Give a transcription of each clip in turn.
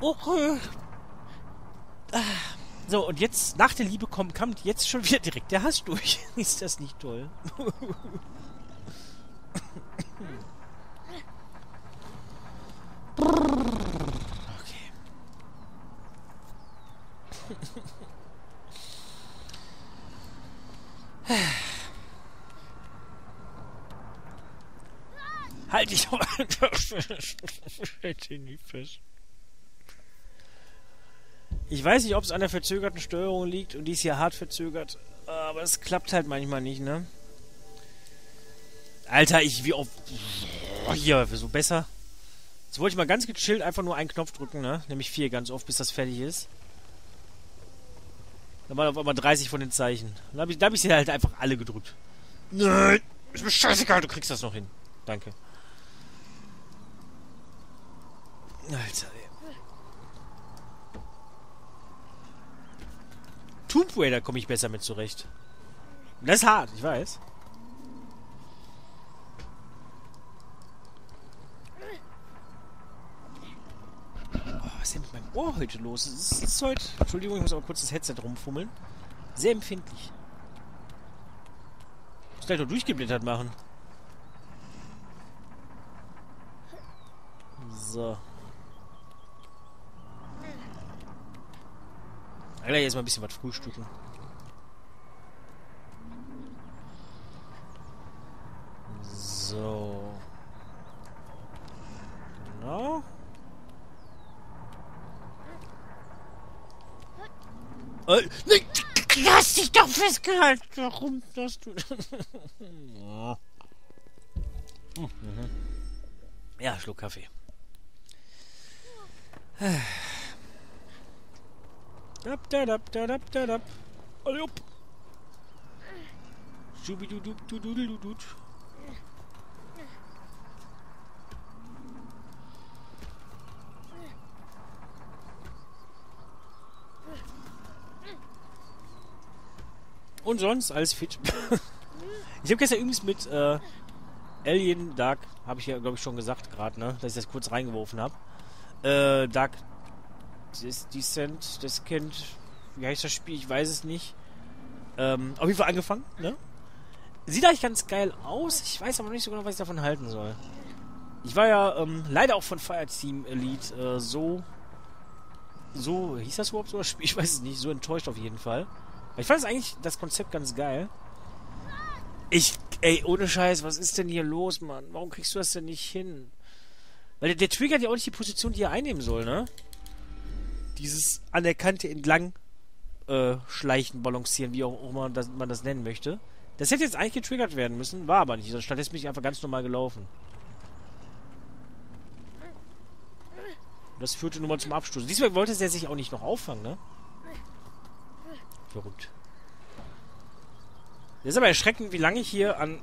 Okay. So, und jetzt, nach der Liebe kommt, kommt jetzt schon wieder direkt der Hass durch. Ist das nicht toll? okay. halt dich doch einfach fest. Halt dich nicht fest. Ich weiß nicht, ob es an der verzögerten Steuerung liegt und die ist hier hart verzögert. Aber es klappt halt manchmal nicht, ne? Alter, ich wie. Oh, hier, so besser. Jetzt wollte ich mal ganz gechillt einfach nur einen Knopf drücken, ne? Nämlich vier ganz oft, bis das fertig ist. Dann waren auf einmal 30 von den Zeichen. Dann habe ich, hab ich sie halt einfach alle gedrückt. Nein! Ist mir scheißegal, du kriegst das noch hin. Danke. Alter, ey. Tomb Raider komme ich besser mit zurecht. Das ist hart, ich weiß. Oh, was ist denn mit meinem Ohr heute los? Es ist heute... Entschuldigung, ich muss aber kurz das Headset rumfummeln. Sehr empfindlich. Ich muss gleich noch durchgeblättert machen. So. Gleich jetzt mal ein bisschen was frühstücken. So. Genau. Äh, ne, lass dich doch festgehalten. Warum das du... ja, Schluck Kaffee. Dab, da, dab, da, dab, da, dab. Alle up. Descent, das kennt, wie heißt das Spiel, ich weiß es nicht. Ähm, auf jeden Fall angefangen, ne? Sieht eigentlich ganz geil aus, ich weiß aber nicht so genau, was ich davon halten soll. Ich war ja ähm, leider auch von Fireteam Elite äh, so, so, hieß das überhaupt so das Spiel? Ich weiß es nicht, so enttäuscht auf jeden Fall. Ich fand es eigentlich das Konzept ganz geil. Ich, ey, ohne Scheiß, was ist denn hier los, Mann? Warum kriegst du das denn nicht hin? Weil der, der triggert ja auch nicht die Position, die er einnehmen soll, ne? Dieses anerkannte entlang äh, schleichen, balancieren, wie auch immer das, man das nennen möchte. Das hätte jetzt eigentlich getriggert werden müssen, war aber nicht. Stattdessen bin ich einfach ganz normal gelaufen. Das führte nun mal zum Abstoß. Diesmal wollte er sich auch nicht noch auffangen, ne? Verrückt. Das ist aber erschreckend, wie lange ich hier an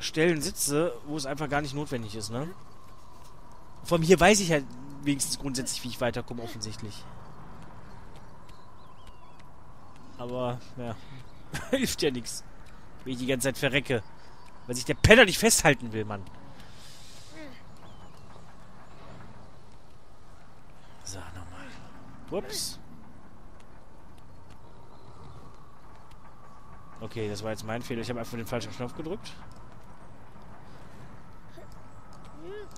Stellen sitze, wo es einfach gar nicht notwendig ist, ne? Vor allem hier weiß ich ja wenigstens grundsätzlich, wie ich weiterkomme, offensichtlich. Aber, ja. Hilft ja nichts. Wenn ich die ganze Zeit verrecke. Weil sich der Penner nicht festhalten will, Mann. So, nochmal. Ups. Okay, das war jetzt mein Fehler. Ich habe einfach den falschen Knopf gedrückt.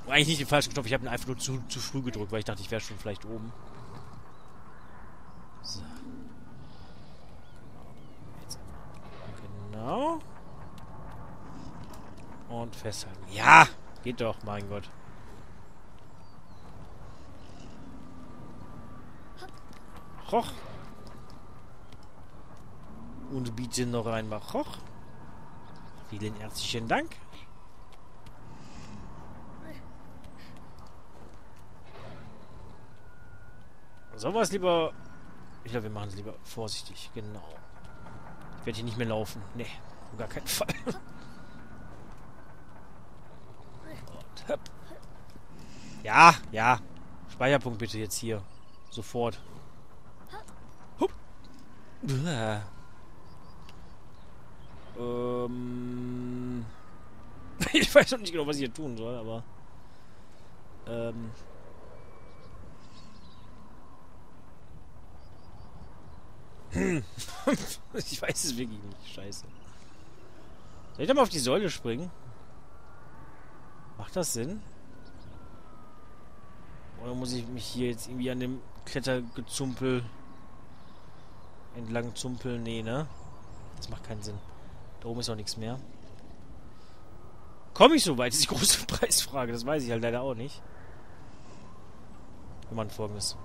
Eigentlich nicht den falschen Knopf, ich habe ihn einfach nur zu, zu früh gedrückt, weil ich dachte, ich wäre schon vielleicht oben. So. Jetzt. Genau. Und festhalten. Ja! Geht doch, mein Gott. Hoch. Und bitte noch einmal hoch. Vielen herzlichen Dank. Sollen wir es lieber... Ich glaube, wir machen es lieber vorsichtig. Genau. Ich werde hier nicht mehr laufen. Nee, auf gar keinen Fall. Ja, ja. Speicherpunkt bitte jetzt hier. Sofort. Hup. Ähm. ich weiß noch nicht genau, was ich hier tun soll, aber. Ähm. ich weiß es wirklich nicht. Scheiße. Soll ich da mal auf die Säule springen? Macht das Sinn? Oder muss ich mich hier jetzt irgendwie an dem Klettergezumpel entlang zumpeln? Nee, ne? Das macht keinen Sinn. Da oben ist auch nichts mehr. Komme ich so weit? Das ist die große Preisfrage. Das weiß ich halt leider auch nicht. Wir machen folgendes.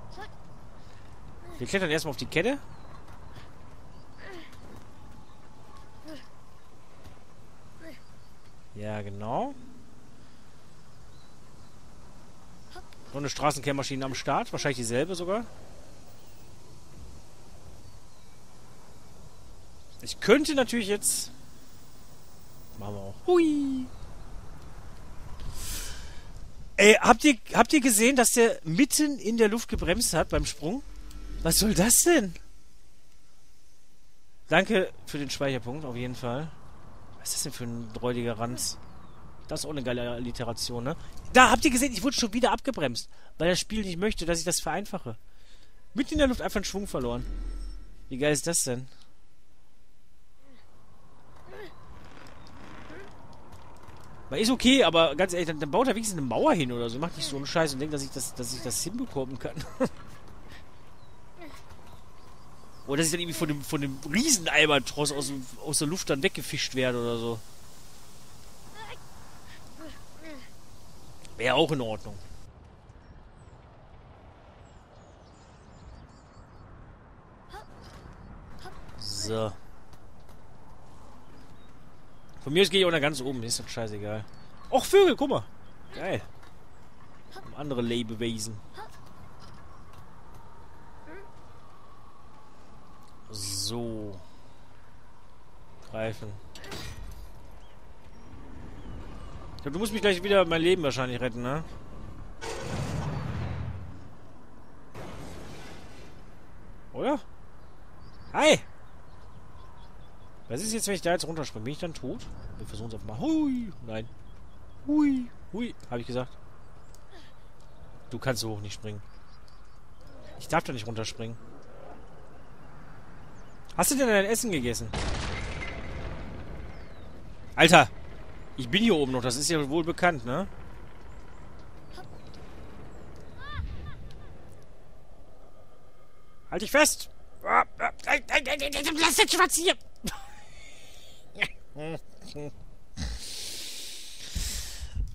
Wir klettern erstmal auf die Kette. Ja, genau. So eine Straßenkehrmaschine am Start. Wahrscheinlich dieselbe sogar. Ich könnte natürlich jetzt... Machen wir auch. Hui! Ey, habt ihr, habt ihr gesehen, dass der mitten in der Luft gebremst hat beim Sprung? Was soll das denn? Danke für den Speicherpunkt, auf jeden Fall. Was ist das denn für ein räudiger Ranz? Das ist auch eine geile Alliteration, ne? Da, habt ihr gesehen, ich wurde schon wieder abgebremst, weil das Spiel nicht möchte, dass ich das vereinfache. Mitten in der Luft einfach einen Schwung verloren. Wie geil ist das denn? Weil ist okay, aber ganz ehrlich, dann, dann baut er wenigstens eine Mauer hin oder so. Macht nicht so einen Scheiß und denkt, dass ich das, dass ich das hinbekommen kann. oder dass ich dann irgendwie von dem, von dem Riesenalbatross aus, aus der Luft dann weggefischt werde oder so. Wäre auch in Ordnung. So. Von mir aus gehe ich auch nach ganz oben. Ist doch scheißegal. Och, Vögel, guck mal. Geil. Andere Lebewesen. So. Greifen. Ich glaube, du musst mich gleich wieder mein Leben wahrscheinlich retten, ne? Oder? Hi! Was ist jetzt, wenn ich da jetzt runterspringe? Bin ich dann tot? Wir versuchen es einfach mal. Hui! Nein. Hui! Hui! Habe ich gesagt. Du kannst so hoch nicht springen. Ich darf da nicht runterspringen. Hast du denn dein Essen gegessen? Alter! Ich bin hier oben noch, das ist ja wohl bekannt, ne? Halt dich fest! Lass den Schwarz hier!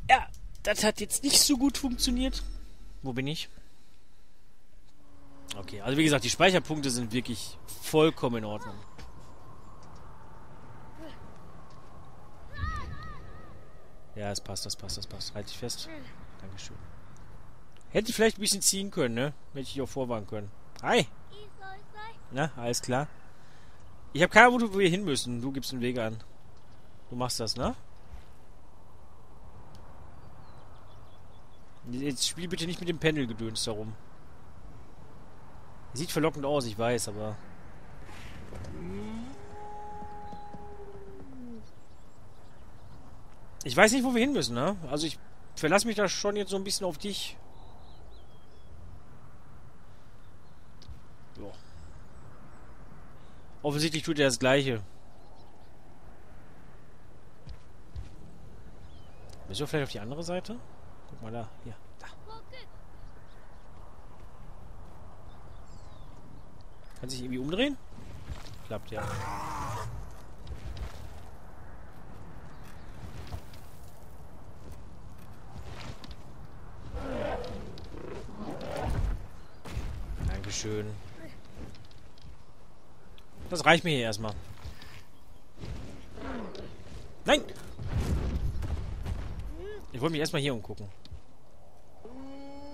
Ja, das hat jetzt nicht so gut funktioniert. Wo bin ich? Okay, also wie gesagt, die Speicherpunkte sind wirklich vollkommen in Ordnung. Ja, es passt, das passt, das passt. Halt dich fest. Dankeschön. Hätte vielleicht ein bisschen ziehen können, ne? Hätte ich auch vorwarnen können. Hi! Na, alles klar. Ich habe keine Ahnung, wo wir hin müssen. Du gibst den Weg an. Du machst das, ne? Jetzt spiel bitte nicht mit dem Pendelgedöns darum. Sieht verlockend aus, ich weiß, aber... Ich weiß nicht, wo wir hin müssen, ne? Also ich verlasse mich da schon jetzt so ein bisschen auf dich. Ja. Offensichtlich tut er das Gleiche. Müssen wir vielleicht auf die andere Seite? Guck mal da. Hier. Da. Kann sich irgendwie umdrehen? Klappt ja. Dankeschön. Das reicht mir hier erstmal. Nein! Ich wollte mich erstmal hier umgucken.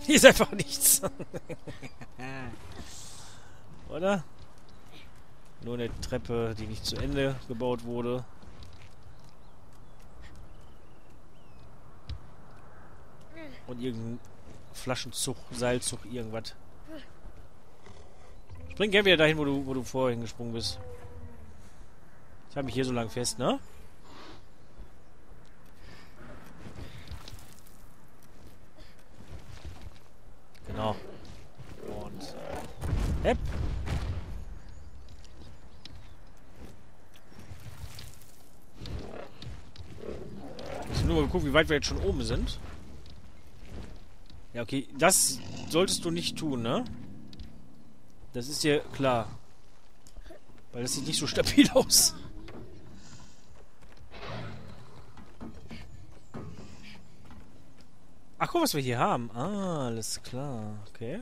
Hier ist einfach nichts. Oder? Nur eine Treppe, die nicht zu Ende gebaut wurde. Und irgendein Flaschenzug, Seilzug, irgendwas. Spring gerne wieder dahin, wo du, wo du vorhin gesprungen bist. Ich habe mich hier so lang fest, ne? Genau. Und... Hepp. Geguckt, wie weit wir jetzt schon oben sind. Ja, okay. Das solltest du nicht tun, ne? Das ist dir klar. Weil das sieht nicht so stabil aus. Ach, guck, was wir hier haben. Ah, alles klar. Okay.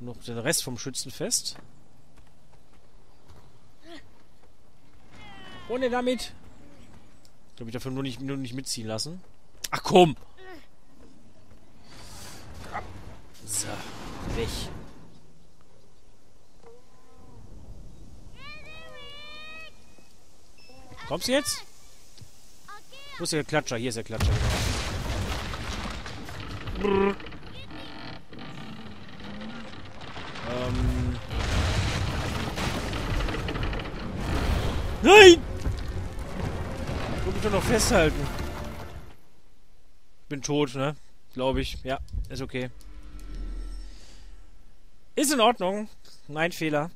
Noch den Rest vom Schützenfest. Ohne damit. Ich glaube, ich dafür nur nicht, nur nicht mitziehen lassen. Ach komm! So, weg. Kommst du jetzt? Wo ist der Klatscher? Hier ist der Klatscher. Brrr. Festhalten. Bin tot, ne? Glaube ich. Ja, ist okay. Ist in Ordnung. Mein Fehler.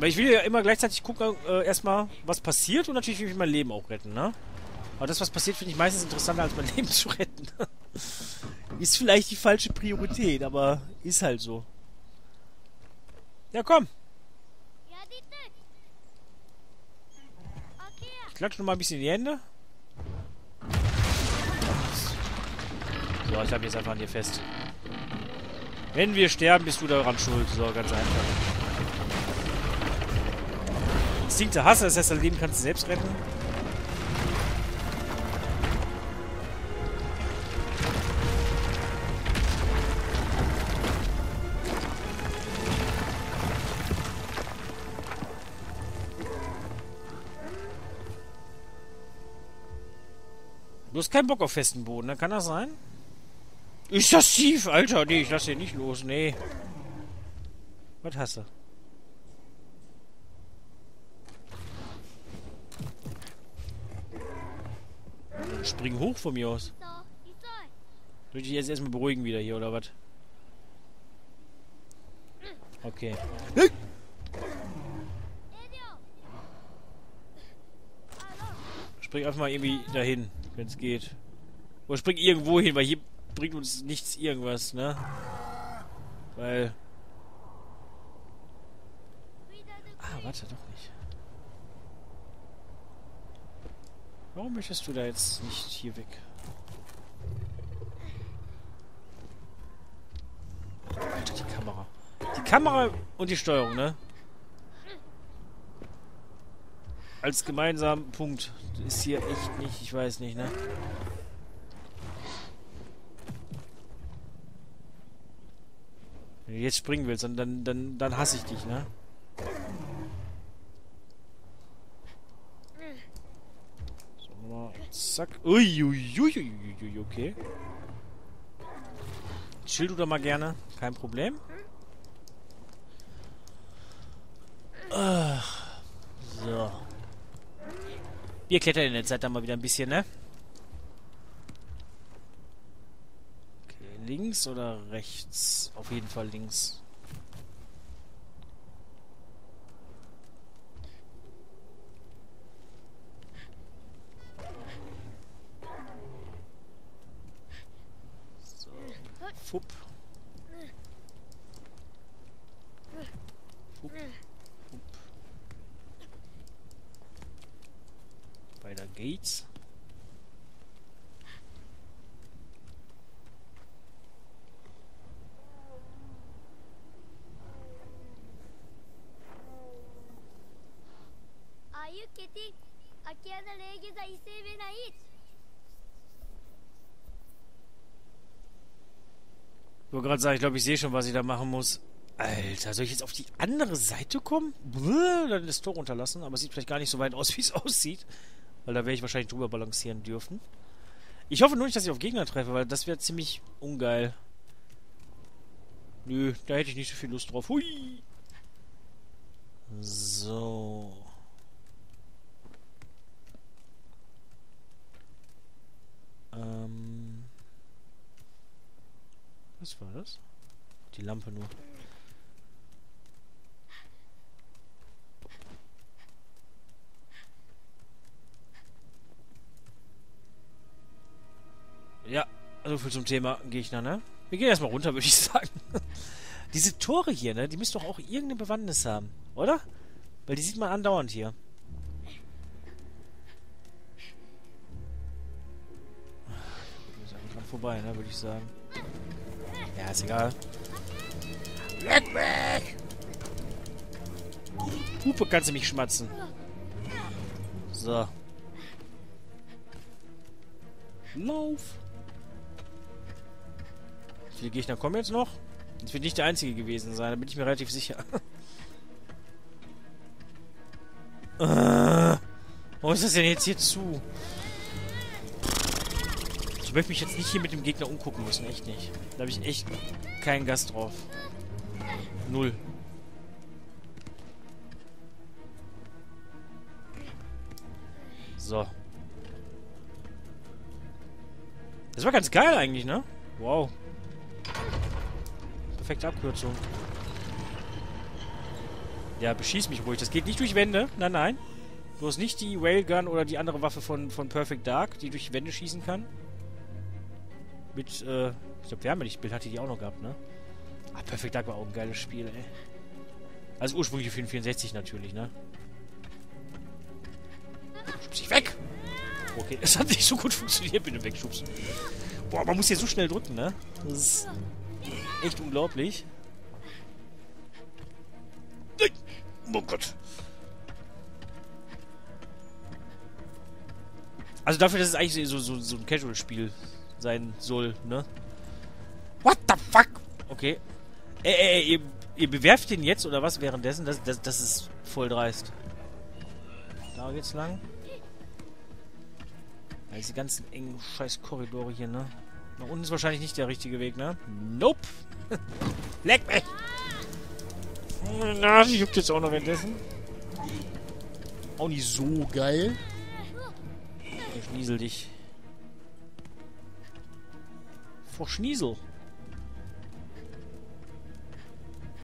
Weil ich will ja immer gleichzeitig gucken, äh, erstmal, was passiert und natürlich will ich mein Leben auch retten, ne? Aber das, was passiert, finde ich meistens interessanter, als mein Leben zu retten. ist vielleicht die falsche Priorität, aber ist halt so. Ja, komm. Klatsche noch mal ein bisschen in die Hände. So, ich habe jetzt einfach an dir fest. Wenn wir sterben, bist du daran schuld. So, ganz einfach. Instinkte Hasse, das heißt, dein Leben kannst du selbst retten. Du hast keinen Bock auf festen Boden, ne? Kann das sein? Ist das tief, Alter? Nee, ich lass hier nicht los, nee. Was hast du? Spring hoch von mir aus. Soll ich dich jetzt erstmal beruhigen wieder hier, oder was? Okay. Spring einfach mal irgendwie dahin, wenn es geht. Oder spring irgendwo hin, weil hier bringt uns nichts irgendwas, ne? Weil... Ah, warte, doch nicht. Warum möchtest du da jetzt nicht hier weg? Alter, die Kamera. Die Kamera und die Steuerung, ne? Als gemeinsamen Punkt. Ist hier echt nicht, ich weiß nicht, ne? Wenn du jetzt springen willst, dann, dann, dann, hasse ich dich, ne? So, mal, zack. Uiuiuiuiui, okay. Chill du da mal gerne, kein Problem. Ach, so. Wir klettern in der Zeit dann mal wieder ein bisschen, ne? links oder rechts? Auf jeden Fall links. Ich wollte gerade sagen, ich glaube, ich sehe schon, was ich da machen muss. Alter, soll ich jetzt auf die andere Seite kommen? Bluh, dann das Tor runterlassen, aber es sieht vielleicht gar nicht so weit aus, wie es aussieht. Weil da werde ich wahrscheinlich drüber balancieren dürfen. Ich hoffe nur nicht, dass ich auf Gegner treffe, weil das wäre ziemlich ungeil. Nö, da hätte ich nicht so viel Lust drauf. Hui! So. Ähm was war das? Die Lampe nur. Ja, so viel zum Thema Gegner, ne? Wir gehen erstmal runter, würde ich sagen. Diese Tore hier, ne? Die müssen doch auch irgendeine Bewandtnis haben, oder? Weil die sieht man andauernd hier. Vorbei, ne? Würde ich sagen. Ja, ist egal. Leck mich! Hupe kannst du mich schmatzen. So. Lauf! Wie viele Gegner kommen jetzt noch? Das wird nicht der einzige gewesen sein, da bin ich mir relativ sicher. äh, warum ist das denn jetzt hier zu? Ich möchte mich jetzt nicht hier mit dem Gegner umgucken müssen, echt nicht. Da habe ich echt keinen Gast drauf. Null. So. Das war ganz geil eigentlich, ne? Wow. Perfekte Abkürzung. Ja, beschieß mich ruhig. Das geht nicht durch Wände. Nein, nein. Du hast nicht die Railgun oder die andere Waffe von, von Perfect Dark, die durch Wände schießen kann. Mit, äh, ich glaube, Wärmelichtbild hatte die auch noch gehabt, ne? Ah, Perfect Dark war auch ein geiles Spiel, ey. Also ursprünglich für den 64 natürlich, ne? Schubst dich weg! Okay, es hat nicht so gut funktioniert mit dem Wegschubsen. Boah, man muss hier so schnell drücken, ne? Das ist echt unglaublich. Oh Gott. Also dafür, dass es eigentlich so, so, so ein Casual-Spiel sein soll, ne? What the fuck? Okay. Ey, ey, ey, ihr, ihr bewerft den jetzt oder was währenddessen? Das, das, das ist voll dreist. Da geht's lang. Ja, diese ganzen engen scheiß Korridore hier, ne? Nach unten ist wahrscheinlich nicht der richtige Weg, ne? Nope. Leck mich! Na, die juckt jetzt auch noch währenddessen. Auch nicht so geil. Verschniesel dich. Verschniesel.